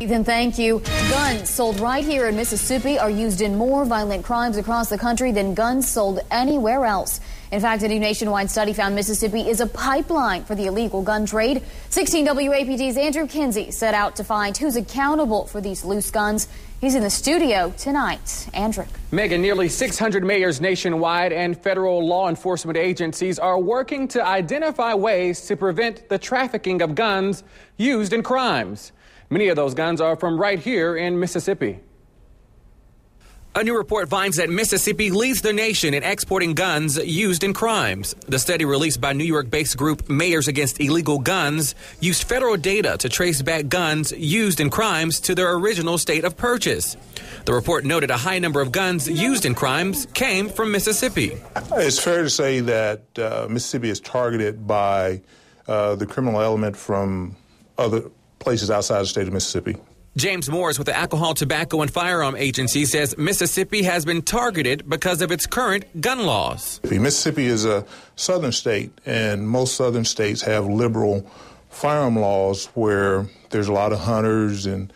Ethan, thank you. Guns sold right here in Mississippi are used in more violent crimes across the country than guns sold anywhere else. In fact, a new nationwide study found Mississippi is a pipeline for the illegal gun trade. 16 WAPT's Andrew Kinsey set out to find who's accountable for these loose guns. He's in the studio tonight. Andrew. Megan, nearly 600 mayors nationwide and federal law enforcement agencies are working to identify ways to prevent the trafficking of guns used in crimes. Many of those guns are from right here in Mississippi. A new report finds that Mississippi leads the nation in exporting guns used in crimes. The study released by New York based group Mayors Against Illegal Guns used federal data to trace back guns used in crimes to their original state of purchase. The report noted a high number of guns used in crimes came from Mississippi. It's fair to say that uh, Mississippi is targeted by uh, the criminal element from other places outside the state of Mississippi. James Morris with the Alcohol, Tobacco, and Firearm Agency says Mississippi has been targeted because of its current gun laws. Mississippi is a southern state, and most southern states have liberal firearm laws where there's a lot of hunters, and,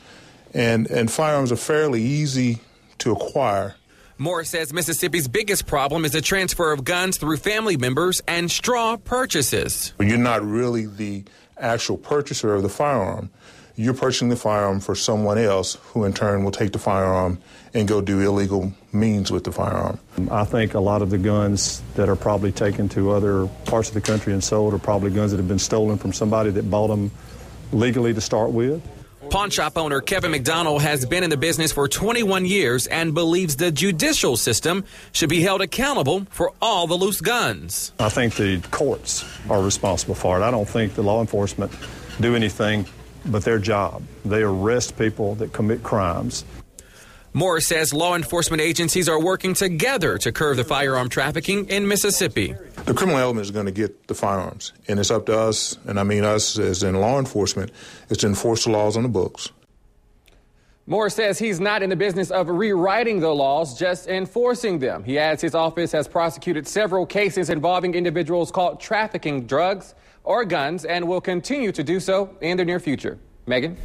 and, and firearms are fairly easy to acquire. Morris says Mississippi's biggest problem is the transfer of guns through family members and straw purchases. You're not really the actual purchaser of the firearm. You're purchasing the firearm for someone else who in turn will take the firearm and go do illegal means with the firearm. I think a lot of the guns that are probably taken to other parts of the country and sold are probably guns that have been stolen from somebody that bought them legally to start with. Pawn shop owner Kevin McDonald has been in the business for 21 years and believes the judicial system should be held accountable for all the loose guns. I think the courts are responsible for it. I don't think the law enforcement do anything but their job. They arrest people that commit crimes. Morris says law enforcement agencies are working together to curb the firearm trafficking in Mississippi. The criminal element is going to get the firearms, and it's up to us, and I mean us as in law enforcement, is to enforce the laws on the books. Moore says he's not in the business of rewriting the laws, just enforcing them. He adds his office has prosecuted several cases involving individuals caught trafficking drugs or guns and will continue to do so in the near future. Megan?